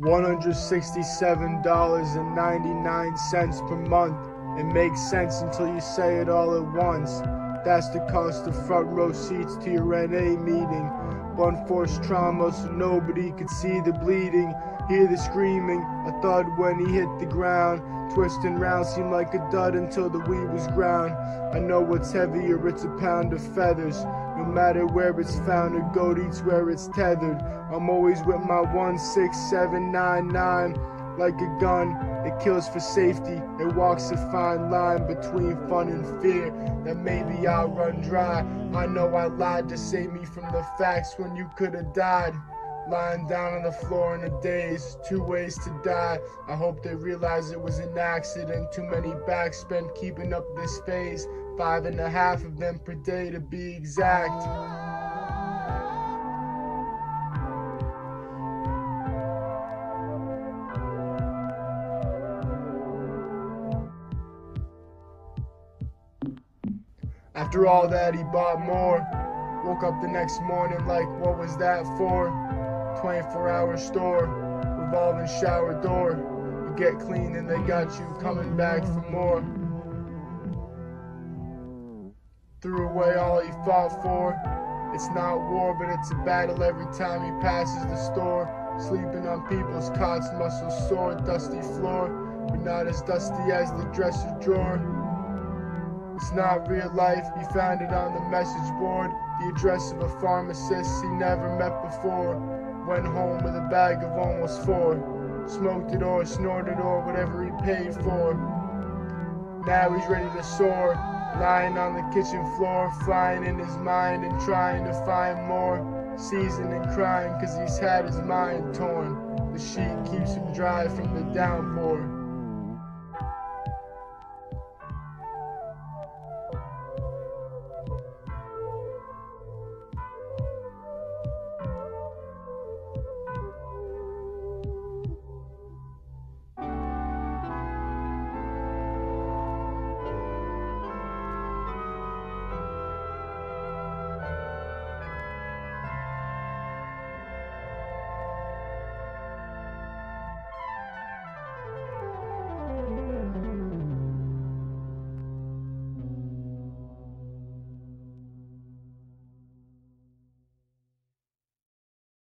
$167.99 per month. It makes sense until you say it all at once. That's the cost of front row seats to your NA meeting. Unforced trauma so nobody could see the bleeding. Hear the screaming, a thud when he hit the ground. Twisting round seemed like a dud until the weed was ground. I know what's heavier, it's a pound of feathers. No matter where it's found, a goat eats where it's tethered. I'm always with my 16799 like a gun. It kills for safety. It walks a fine line between fun and fear that maybe I'll run dry. I know I lied to save me from the facts when you could have died. Lying down on the floor in a daze, two ways to die. I hope they realize it was an accident. Too many backs spent keeping up this phase. Five and a half of them per day to be exact. After all that, he bought more. Woke up the next morning like, what was that for? 24 hour store, revolving shower door. You get clean and they got you coming back for more. Threw away all he fought for. It's not war, but it's a battle every time he passes the store. Sleeping on people's cots, muscles sore, dusty floor, but not as dusty as the dresser drawer. It's not real life, he found it on the message board. The address of a pharmacist he never met before. Went home with a bag of almost four. Smoked it or snorted or whatever he paid for. Now he's ready to soar. Lying on the kitchen floor, flying in his mind and trying to find more. Seizing and crying cause he's had his mind torn. The sheet keeps him dry from the downpour.